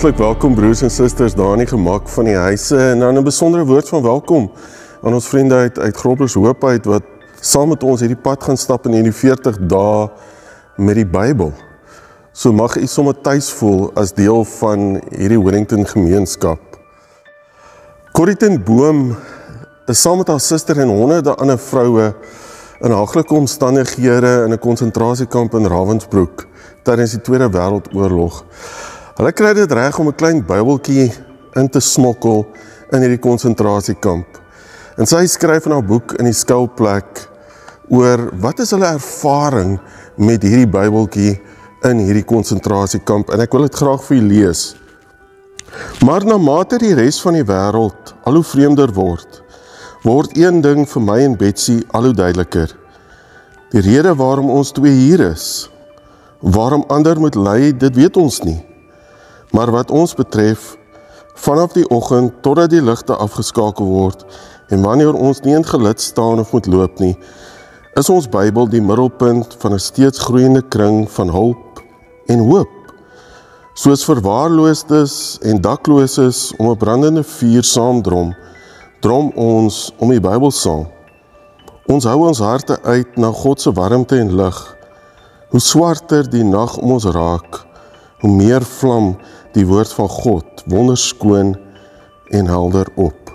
Hartlik welkom broers en susters daar in die gemak van die huise en dan 'n besondere woord van welkom aan ons vriende uit uit Grobers Hoop uit wat saam met ons hierdie pad gaan stap in hierdie 40 dae met die Bybel. So mag u sommer tuis voel as deel van hierdie Wellington gemeenskap. Corrie ten Boom is saam met haar suster en honderde ander vroue in haglike omstandighede in 'n konsentrasiekamp in Ravensbrück tydens die Tweede Wêreldoorlog. Hulle kry dit reg om 'n klein Bybeltjie in te smokkel in hierdie konsentrasiekamp. En sy skryf in haar boek in die skuilplek oor wat is hulle ervaring met hierdie Bybeltjie in hierdie konsentrasiekamp en ek wil dit graag vir u lees. Maar na mate die res van die wêreld al hoe vreemder word, word een ding vir my en Betsy al hoe duideliker. Die rede waarom ons twee hier is, waarom ander moet ly, dit weet ons nie. Maar wat ons betref, vanaf die oggend totdat die ligte afgeskakel word en wanneer ons nie in gelid staan of moet loop nie, is ons Bybel die middelpunt van 'n steeds groeiende kring van hulp en hoop. Soos verwaarloosdes en dakloses om 'n brandende vuur saamdrom, drom ons om die Bybel saam. Ons hou ons harte uit na God se warmte en lig. Hoe swarter die nag om ons raak, hoe meer vlam die woord van God wonderskoon en helder op.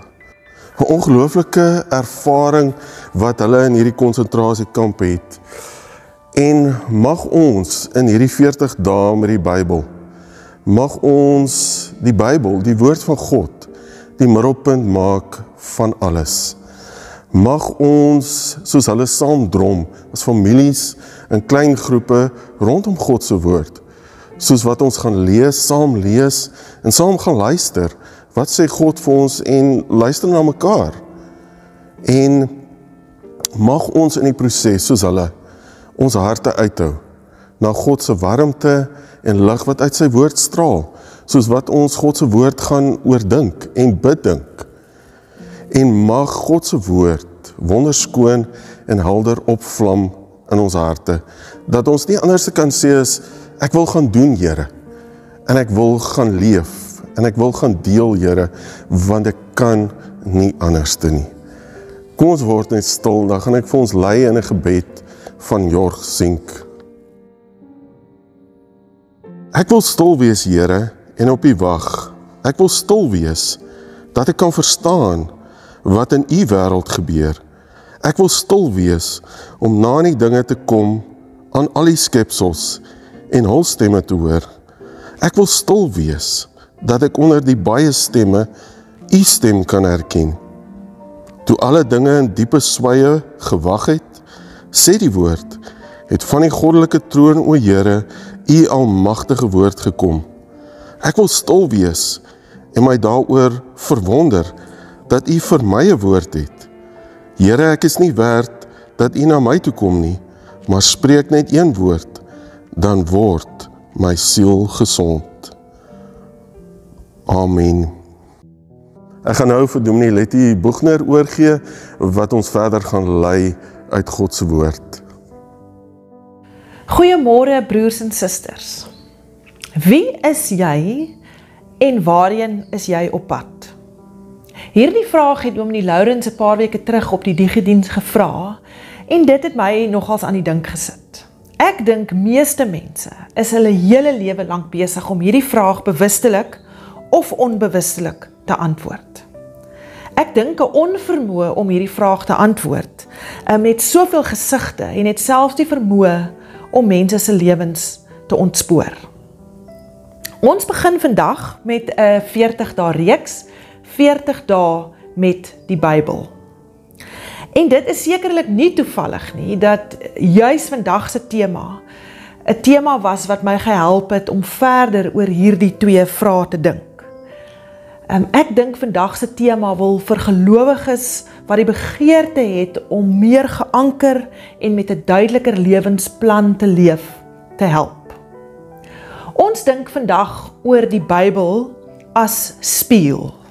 'n Ongelooflike ervaring wat hulle in hierdie konsentrasiekamp het. En mag ons in hierdie 40 dae met die Bybel mag ons die Bybel, die woord van God, die middelpunt maak van alles. Mag ons soos hulle saam drom as families in klein groepe rondom God se woord soos wat ons gaan lees, saam lees en saam gaan luister. Wat sê God vir ons en luister na mekaar. En mag ons in die proses soos hulle ons harte uithou na God se warmte en lig wat uit sy woord straal, soos wat ons God se woord gaan oordink en bidink. En mag God se woord wonderskoon en helder opvlam in ons harte dat ons nie anders kan sê as ek wil gaan doen Here en ek wil gaan leef en ek wil gaan deel Here want ek kan nie anderste nie. Kom ons word net stil, dan gaan ek vir ons lei in 'n gebed van Jorg Sink. Ek wil stil wees, Here, en op U wag. Ek wil stil wees dat ek kan verstaan wat in U wêreld gebeur. Ek wil stil wees om na die dinge te kom aan al die skepsels en hul stemme te hoor. Ek wil stil wees dat ek onder die baie stemme u stem kan herken. Toe alle dinge in diepe swye gewag het, sê die woord, het van die goddelike troon o Here u almagtige woord gekom. Ek wil stil wees en my daaroor verwonder dat u vir my 'n woord het. Here, ek is nie werd dat u na my toe kom nie, maar spreek net een woord, dan word my siel gesond. Amen. Ek gaan nou vir Dominee Letty Boegner oorgee wat ons verder gaan lei uit God se woord. Goeiemôre broers en susters. Wie is jy en waarheen is jy op pad? Hierdie vraag het Dominee Lourens 'n paar weke terug op die digidiens gevra en dit het my nogals aan die dink gesit. Ek dink meeste mense is hulle hele lewe lank besig om hierdie vraag bewustelik of onbewustelik te antwoord. Ek dink 'n onvermoë om hierdie vraag te antwoord met soveel gesigte en het selfs die vermoë om mense se lewens te ontspoor. Ons begin vandag met 'n 40 dae reeks 40 dae met die Bybel. En dit is sekerlik nie toevallig nie dat juis vandag se tema 'n tema was wat my gehelp het om verder oor hierdie twee vrae te dink. Um, ek dink vandag se tema wil vir gelowiges wat die begeerte het om meer geanker en met 'n duideliker lewensplan te leef te help. Ons dink vandag oor die Bybel as spieël.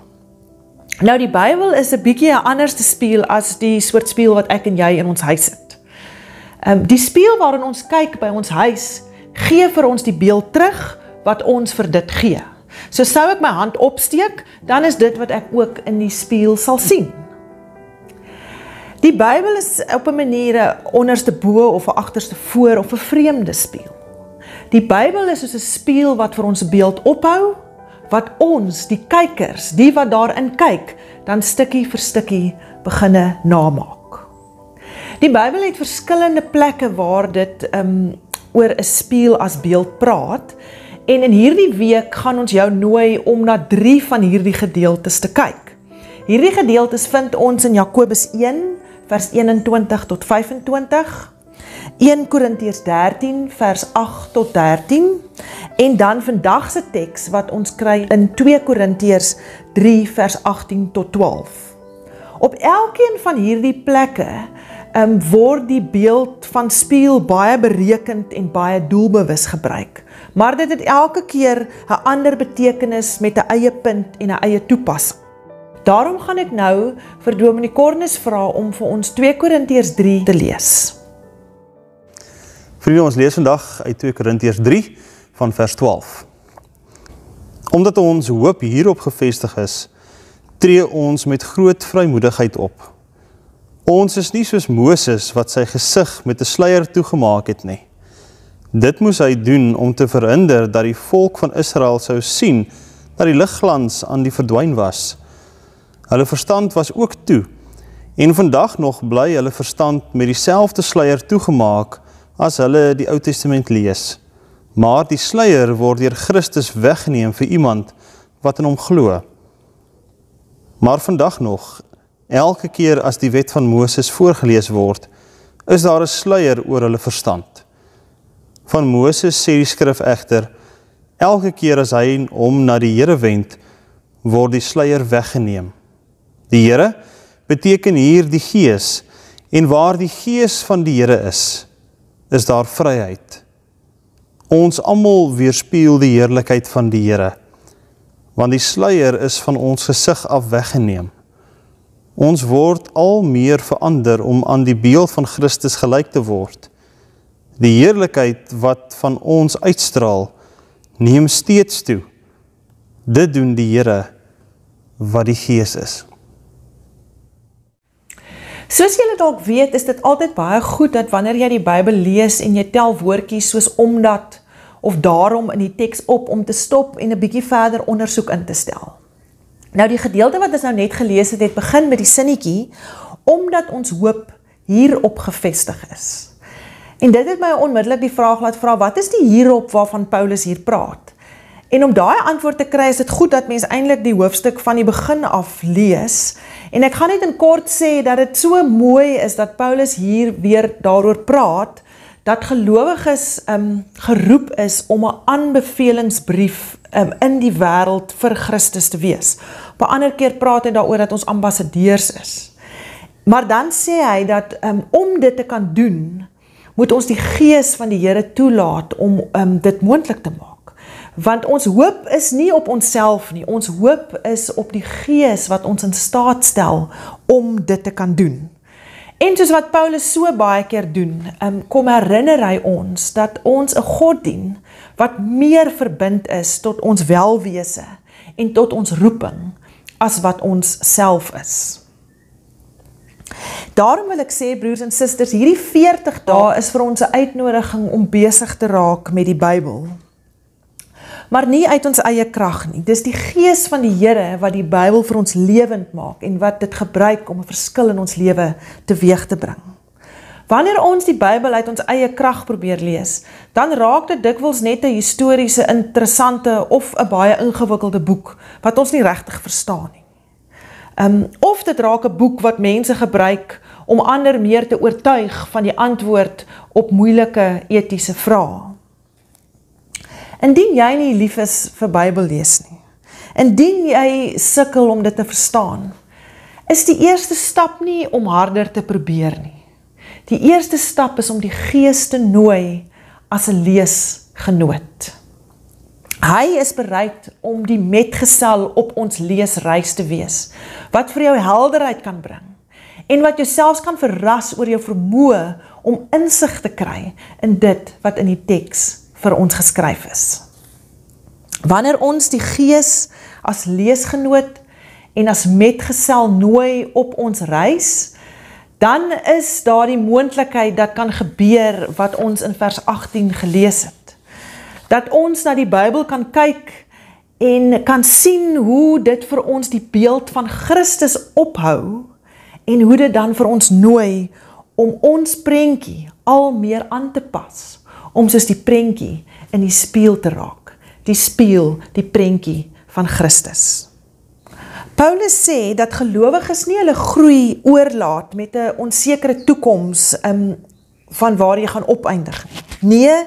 Nou die Bybel is 'n bietjie 'n anderste spieël as die soort spieël wat ek en jy in ons huis het. Ehm um, die spieël waarin ons kyk by ons huis gee vir ons die beeld terug wat ons vir dit gee. So sou ek my hand opsteek, dan is dit wat ek ook in die spieël sal sien. Die Bybel is op 'n manier 'n onderste bo of 'n agterste voor of 'n vreemde spieël. Die Bybel is soos 'n spieël wat vir ons 'n beeld ophou wat ons, die kykers, die wat daarin kyk, dan stukkie vir stukkie beginne namaak. Die Bybel het verskillende plekke waar dit um oor 'n spieël as beeld praat en in hierdie week gaan ons jou nooi om na 3 van hierdie gedeeltes te kyk. Hierdie gedeeltes vind ons in Jakobus 1 vers 21 tot 25 1 Korintiërs 13 vers 8 tot 13 en dan vandag se teks wat ons kry in 2 Korintiërs 3 vers 18 tot 12. Op elkeen van hierdie plekke um, word die beeld van spieël baie berekend en baie doelbewus gebruik. Maar dit het elke keer 'n ander betekenis met 'n eie punt en 'n eie toepassing. Daarom gaan ek nou vir Dominee Cornus vra om vir ons 2 Korintiërs 3 te lees. Vriende, ons lees vandag uit 2 Korintiërs 3 van vers 12. Omdat ons hoop hierop gefestig is, tree ons met groot vrymoedigheid op. Ons is nie soos Moses wat sy gesig met 'n sluier toegemaak het nie. Dit moes hy doen om te verhinder dat die volk van Israel sou sien dat die ligglans aan die verdwyn was. Hulle verstand was ook toe en vandag nog bly hulle verstand met dieselfde sluier toegemaak as hulle die Ou Testament lees. Maar die sluier word deur Christus weggeneem vir iemand wat in hom glo. Maar vandag nog, elke keer as die wet van Moses voorgeles word, is daar 'n sluier oor hulle verstand. Van Moses sê die skrif egter, elke keer as hy hom na die Here wend, word die sluier weggeneem. Die Here beteken hier die Gees en waar die Gees van die Here is, is daar vryheid. Ons almal weerspieël die heerlikheid van die Here. Want die sluier is van ons gesig af weggeneem. Ons word al meer verander om aan die beeld van Christus gelyk te word. Die heerlikheid wat van ons uitstraal, neem steeds toe. Dit doen die Here wat die Gees is. Soos julle dalk weet, is dit altyd baie goed dat wanneer jy die Bybel lees en jy tel woordjies soos omdat of daarom in die teks op om te stop en 'n bietjie verder ondersoek in te stel. Nou die gedeelte wat ons nou net gelees het, het begin met die sinnetjie omdat ons hoop hierop gefestig is. En dit het my onmiddellik die vraag laat vra, wat is die hierop waarvan Paulus hier praat? En om daai antwoord te kry, is dit goed dat mens eintlik die hoofstuk van die begin af lees. En ek gaan net in kort sê dat dit so mooi is dat Paulus hier weer daaroor praat dat gelowiges um geroep is om 'n aanbevelingsbrief um in die wêreld vir Christus te wees. Op 'n ander keer praat hy daaroor dat ons ambassadeurs is. Maar dan sê hy dat um om dit te kan doen, moet ons die gees van die Here toelaat om um dit moontlik te maak want ons hoop is nie op onsself nie. Ons hoop is op die Gees wat ons in staat stel om dit te kan doen. En soos wat Paulus so baie keer doen, um, kom herinner hy ons dat ons 'n God dien wat meer verbind is tot ons welwese en tot ons roeping as wat ons self is. Daarom wil ek sê broers en susters, hierdie 40 dae is vir ons 'n uitnodiging om besig te raak met die Bybel maar nie uit ons eie krag nie. Dis die gees van die Here wat die Bybel vir ons lewend maak en wat dit gebruik om 'n verskil in ons lewe teweeg te bring. Wanneer ons die Bybel uit ons eie krag probeer lees, dan raak dit dikwels net 'n historiese interessante of 'n baie ingewikkelde boek wat ons nie regtig verstaan nie. Um of dit raak 'n boek wat mense gebruik om ander meer te oortuig van die antwoord op moeilike etiese vrae. Indien jy nie lief is vir Bybel lees nie. Indien jy sukkel om dit te verstaan, is die eerste stap nie om harder te probeer nie. Die eerste stap is om die Gees te nooi as 'n leesgenoot. Hy is bereid om die metgesel op ons leesreis te wees wat vir jou helderheid kan bring en wat jou selfs kan verras oor jou vermoë om insig te kry in dit wat in die teks vir ons geskryf is. Wanneer ons die Gees as leesgenoot en as metgesel nooi op ons reis, dan is daar die moontlikheid dat kan gebeur wat ons in vers 18 gelees het. Dat ons na die Bybel kan kyk en kan sien hoe dit vir ons die beeld van Christus ophou en hoe dit dan vir ons nooi om ons prentjie al meer aan te pas om soos die prentjie in die spieël te raak. Die spieël, die prentjie van Christus. Paulus sê dat gelowiges nie hulle groei oorlaat met 'n onsekere toekoms um van waar jy gaan opeindig nie. Nee,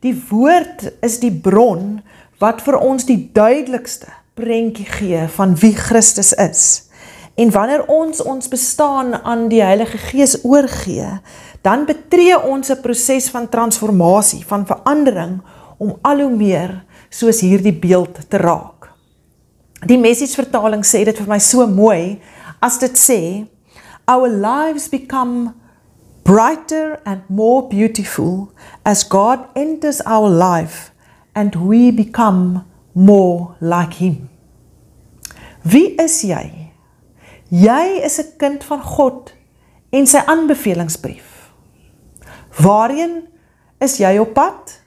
die woord is die bron wat vir ons die duidelikste prentjie gee van wie Christus is. En wanneer ons ons bestaan aan die Heilige Gees oorgee, dan betree ons 'n proses van transformasie, van verandering om al hoe meer soos hierdie beeld te raak. Die message vertaling sê dit vir my so mooi as dit sê our lives become brighter and more beautiful as God enters our life and we become more like him. Wie is jy? Jy is 'n kind van God en sy aanbevelingsbrief. Waarheen is jy op pad?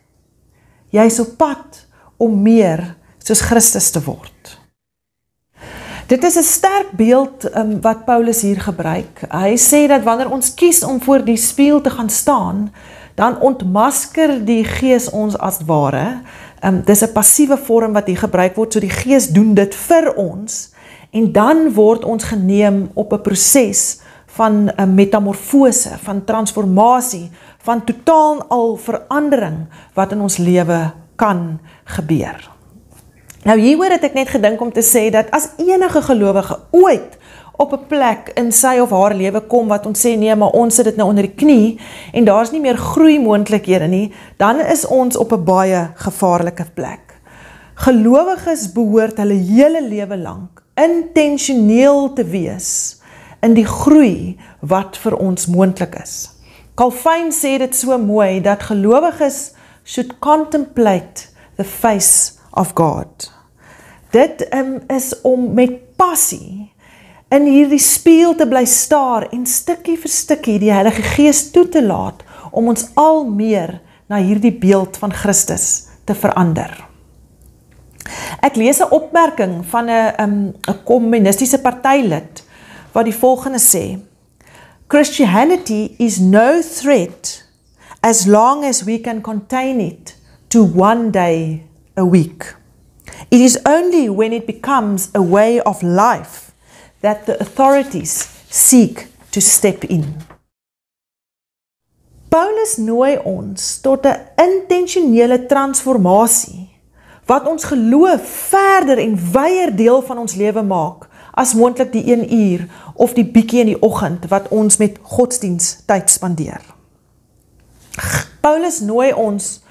Jy is op pad om meer soos Christus te word. Dit is 'n sterk beeld um, wat Paulus hier gebruik. Hy sê dat wanneer ons kies om voor die spieël te gaan staan, dan ontmasker die Gees ons as ware. Um, dis 'n passiewe vorm wat hier gebruik word, so die Gees doen dit vir ons en dan word ons geneem op 'n proses van 'n metamorfose, van transformasie, van totaal al verandering wat in ons lewe kan gebeur. Nou hieroor het ek net gedink om te sê dat as enige gelowige ooit op 'n plek in sy of haar lewe kom wat ons sê nee, maar ons sit dit nou onder die knie en daar's nie meer groei moontlikhede nie, dan is ons op 'n baie gevaarlike plek. Gelowiges behoort hulle hele lewe lank intentioneel te wees in die groei wat vir ons moontlik is. Calvin sê dit so mooi dat gelowiges should contemplate the face of God. Dit um, is om met passie in hierdie spieël te bly staar en stukkie vir stukkie die Heilige Gees toe te laat om ons al meer na hierdie beeld van Christus te verander. Ek lees 'n opmerking van 'n 'n um, kommunistiese partylid wat die volgende sê: Christianity is no threat as long as we can contain it to one day a week. It is only when it becomes a way of life that the authorities seek to step in. Paulus nooi ons tot 'n intentionele transformasie wat ons geloof verder en wyeer deel van ons lewe maak as moontlik die 1 uur of die bietjie in die oggend wat ons met godsdiens tyd spandeer. Paulus nooi ons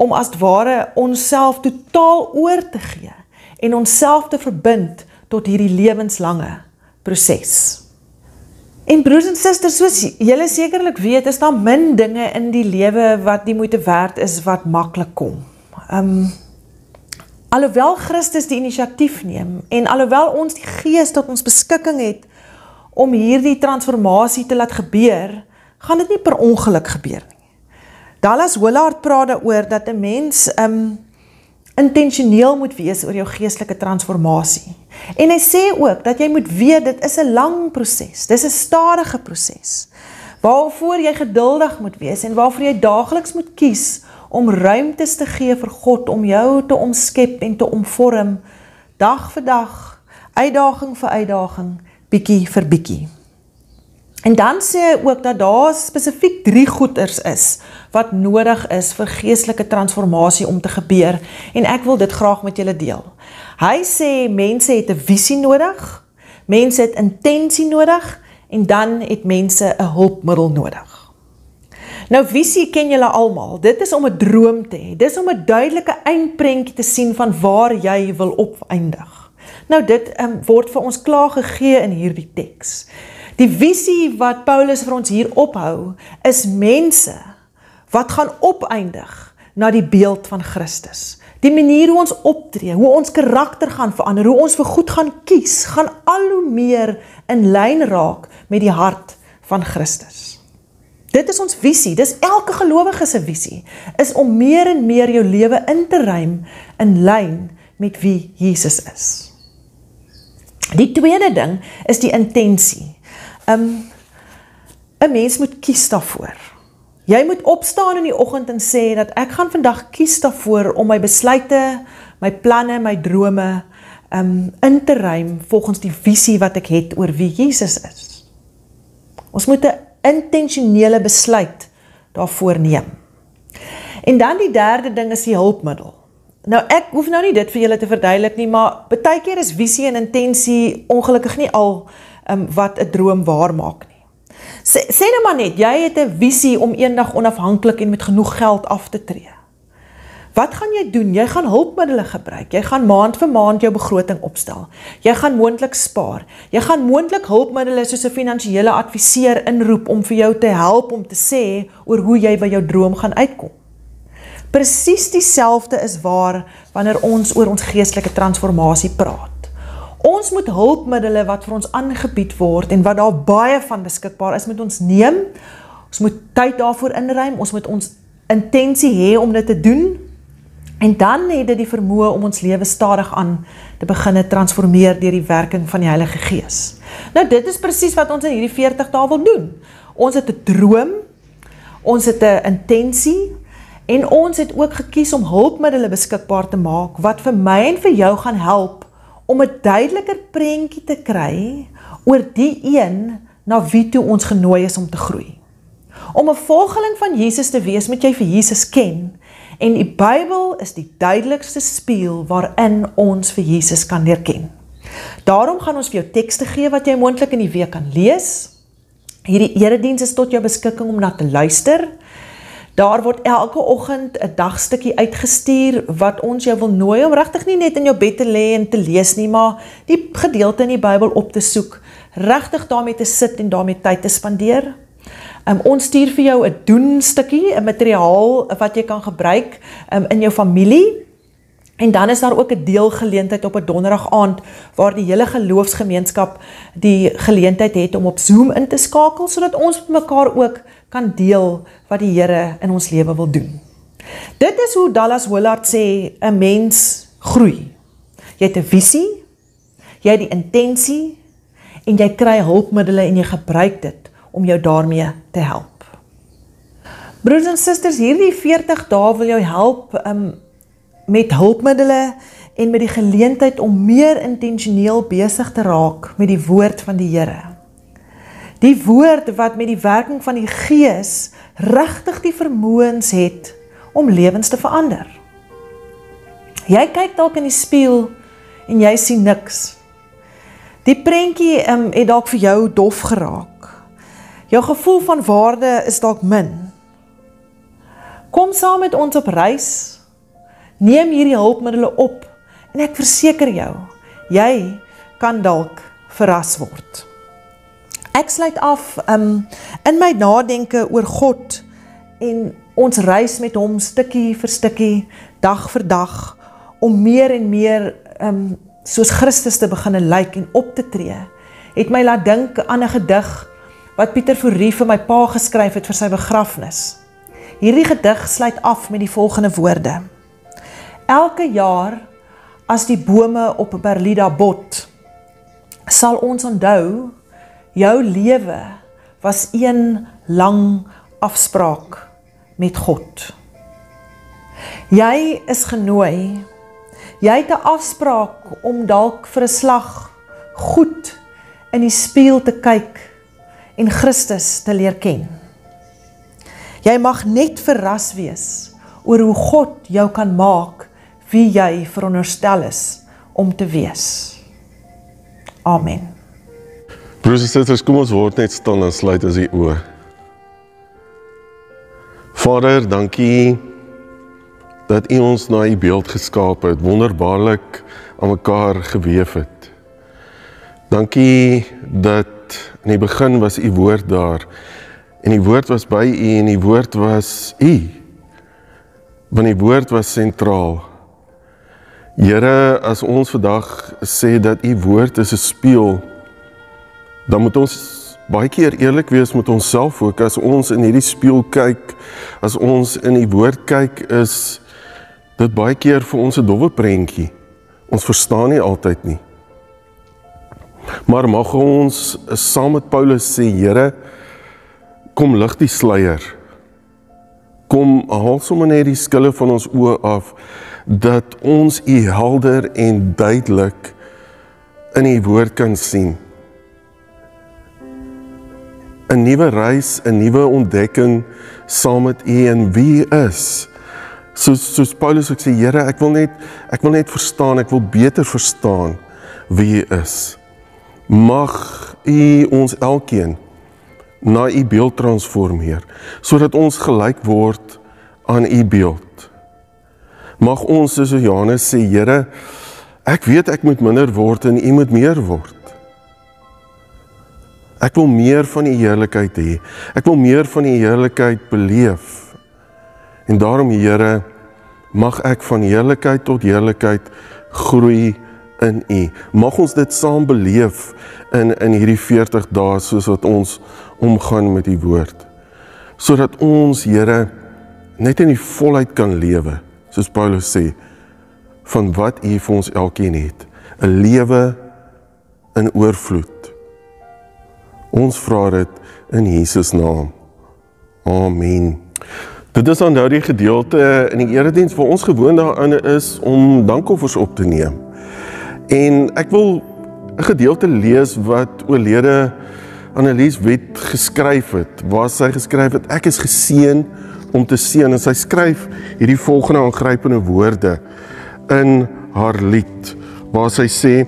om as ware onsself totaal oor te gee en onsself te verbind tot hierdie lewenslange proses. En broers en susters, soos julle sekerlik weet, is daar min dinge in die lewe wat die moeite werd is wat maklik kom. Um alhoewel Christus die inisiatief neem en alhoewel ons die Gees tot ons beskikking het om hierdie transformasie te laat gebeur, gaan dit nie per ongeluk gebeur nie. Dallas Willard praat daaroor dat 'n mens um intentioneel moet wees oor jou geestelike transformasie. En hy sê ook dat jy moet weet dit is 'n lang proses. Dis 'n stadige proses. Waarvoor jy geduldig moet wees en waarvoor jy daagliks moet kies om ruimtes te gee vir God om jou te omskep en te omvorm dag vir dag, uitdaging vir uitdaging, bietjie vir bietjie. En dan sê hy ook dat daar spesifiek 3 goeters is wat nodig is vir geestelike transformasie om te gebeur en ek wil dit graag met julle deel. Hy sê mense het 'n visie nodig, mense het intensie nodig en dan het mense 'n hulpmiddel nodig. Nou visie ken julle almal. Dit is om 'n droom te hê. Dis om 'n duidelike eindprentjie te sien van waar jy wil opeindig. Nou dit um, word vir ons klaar gegee in hierdie teks. Die visie wat Paulus vir ons hier ophou, is mense wat gaan opeindig na die beeld van Christus. Die manier hoe ons optree, hoe ons karakter gaan verander, hoe ons vir goed gaan kies, gaan al hoe meer in lyn raak met die hart van Christus. Dit is ons visie, dis elke gelowige se visie, is om meer en meer jou lewe in te ruim in lyn met wie Jesus is. Die tweede ding is die intensie. Um 'n mens moet kies daarvoor. Jy moet opstaan in die oggend en sê dat ek gaan vandag kies daarvoor om my besluite, my planne, my drome um in te ruim volgens die visie wat ek het oor wie Jesus is. Ons moet 'n intentionele besluit daarvoor neem. En dan die derde ding is die hulpmiddel. Nou ek hoef nou nie dit vir julle te verduidelik nie, maar baie keer is visie en intensie ongelukkig nie al um, wat 'n droom waar maak nie. Sê, sê nou maar net, jy het 'n visie om eendag onafhanklik en met genoeg geld af te tree. Wat gaan jy doen? Jy gaan hulpmiddels gebruik. Jy gaan maand vir maand jou begroting opstel. Jy gaan moontlik spaar. Jy gaan moontlik hulpmiddels soos 'n finansiële adviseur inroep om vir jou te help om te sê oor hoe jy by jou droom gaan uitkom. Presies dieselfde is waar wanneer ons oor ons geestelike transformasie praat. Ons moet hulpmiddels wat vir ons aangebied word en wat daar baie van beskikbaar is, moet ons neem. Ons moet tyd daarvoor inruim. Ons moet ons intensie hê om dit te doen. En dan het dit die vermoë om ons lewe stadig aan te begine transformeer deur die werking van die Heilige Gees. Nou dit is presies wat ons in hierdie 40 dae wil doen. Ons het 'n droom. Ons het 'n intensie en ons het ook gekies om hulpmiddels beskikbaar te maak wat vir my en vir jou gaan help om 'n duideliker prentjie te kry oor die een na wie toe ons genooi is om te groei. Om 'n volgeling van Jesus te wees, moet jy vir Jesus ken en die Bybel is die duidelikste spieël waarin ons vir Jesus kan leer ken. Daarom gaan ons vir jou tekste gee wat jy moontlik in die week kan lees. Hierdie erediens is tot jou beskikking om na te luister. Daar word elke oggend 'n dagstukkie uitgestuur wat ons jou wil nooi om regtig nie net in jou bed te lê en te lees nie, maar die gedeelte in die Bybel op te soek, regtig daarmee te sit en daarmee tyd te spandeer. Um, ons stuur vir jou 'n doen stukkie, 'n materiaal wat jy kan gebruik um, in jou familie. En dan is daar ook 'n deelgeleentheid op 'n donderdag aand waar die hele geloofsgemeenskap die geleentheid het om op Zoom in te skakel sodat ons met mekaar ook kan deel wat die Here in ons lewe wil doen. Dit is hoe Dallas Willard sê 'n mens groei. Jy het 'n visie, jy het die intensie en jy kry hulpmiddels en jy gebruik dit om jou daarmee te help. Broers en susters, hierdie 40 dae wil jou help um, met hulpmiddels en met die geleentheid om meer intentioneel besig te raak met die woord van die Here. Die woord wat met die werking van die Gees regtig die vermoëns het om lewens te verander. Jy kyk dalk in die spieël en jy sien niks. Die prentjie um, het dalk vir jou dof geraak. Jou gevoel van waarde is dalk min. Kom saam met ons op reis. Neem hierdie hulpmiddels op en ek verseker jou, jy kan dalk verras word. Ek sluit af um, in my nadenke oor God en ons reis met hom stukkie vir stukkie, dag vir dag om meer en meer um soos Christus te begine lyk en op te tree. Het my laat dink aan 'n gedig wat Pieter Fourie vir my pa geskryf het vir sy begrafnis. Hierdie gedig sluit af met die volgende woorde: Elke jaar as die bome op Berlida bot, sal ons onthou jou lewe was een lang afspraak met God. Jy is genooi. Jy het 'n afspraak om dalk vir 'n slag goed in die spieël te kyk en Christus te leer ken. Jy mag net verras wees oor hoe God jou kan maak wie jy veronderstel is om te wees. Amen. Broers en susters, kom ons word net stil en sluit as die oë. Vader, dankie dat U ons na U beeld geskaap het, wonderbaarlik aan mekaar gewewe het. Dankie dat in die begin was U woord daar en die woord was by U en die woord was U. Want die woord was sentraal. Here, as ons vandag sê dat U woord is 'n spieël, dan moet ons baie keer eerlik wees met onsself ook as ons in hierdie spieël kyk, as ons in die woord kyk, is dit baie keer vir ons 'n dowwe prentjie. Ons verstaan nie altyd nie. Maar mag ons saam met Paulus sê, Here, kom lig die sluier. Kom haal sommer net die skille van ons oë af dat ons U helder en duidelik in U woord kan sien. 'n nuwe reis, 'n nuwe ontdekking saam met U en wie U is. Soos soos Paulus ook sê, Here, ek wil net ek wil net verstaan, ek wil beter verstaan wie U is. Mag U ons elkeen na U beeld transformeer sodat ons gelyk word aan U beeld. Mag ons soos Johannes sê, Here, ek weet ek moet minder word en U moet meer word. Ek wil meer van die heerlikheid hê. Ek wil meer van die heerlikheid beleef. En daarom Here, mag ek van heerlikheid tot heerlikheid groei in U. Mag ons dit saam beleef in in hierdie 40 dae soos wat ons omgaan met die woord. Sodat ons Here net in die volheid kan lewe, soos Paulus sê, van wat U vir ons elkeen het, 'n lewe in oorvloed. Ons vra dit in Jesus naam. Amen. Dit is dan nou die gedeelte in die erediens waar ons gewoond daarin is om dankoffers op te neem. En ek wil 'n gedeelte lees wat oorlede Annelies Wet geskryf het. Waar sy geskryf het ek is geseën om te seën en sy skryf hierdie volgende aangrypende woorde in haar lied waar sy sê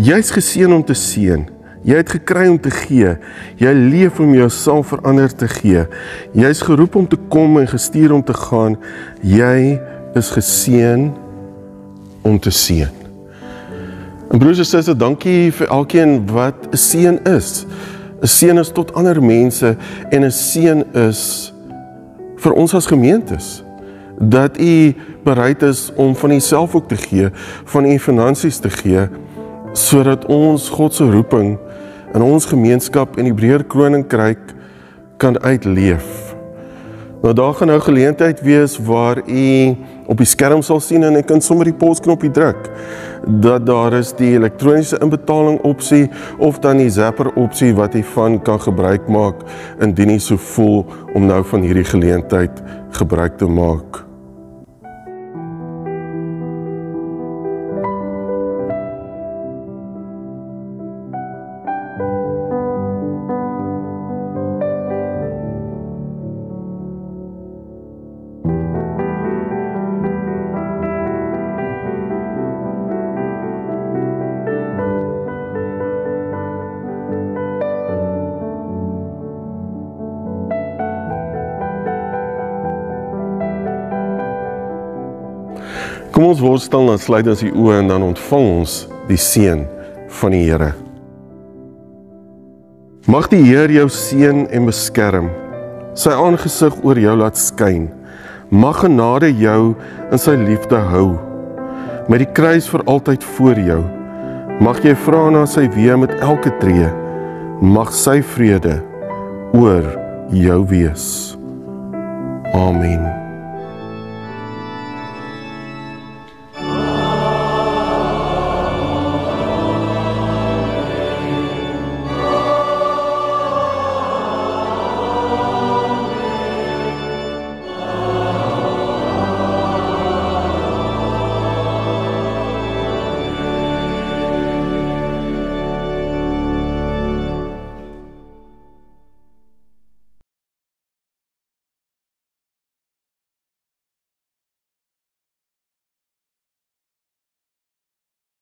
jy's geseën om te seën Jy het gekry om te gee. Jy leef om jouself vir ander te gee. Jy's geroep om te kom en gestuur om te gaan. Jy is geseën om te seën. En broers en susters, dankie vir elkeen wat 'n seën is. 'n Seën is tot ander mense en 'n seën is vir ons as gemeentes dat u bereid is om van u self ook te gee, van u finansies te gee sodat ons God se roeping in ons gemeenskap en die breër koninkryk kan uitleef. Nou daar gaan nou geleentheid wees waar u op die skerm sal sien en ek kan sommer die posknopie druk dat daar is die elektroniese inbetaling opsie of dan die Zapper opsie wat u van kan gebruik maak indien u so voel om nou van hierdie geleentheid gebruik te maak. Ons word stil en sluit ons die oë en dan ontvang ons die seën van die Here. Mag die Heer jou seën en beskerm. Sy aangesig oor jou laat skyn. Mag genade jou in sy liefde hou. Met die kruis vir altyd voor jou. Mag jy vra na sy weë met elke tree. Mag sy vrede oor jou wees. Amen.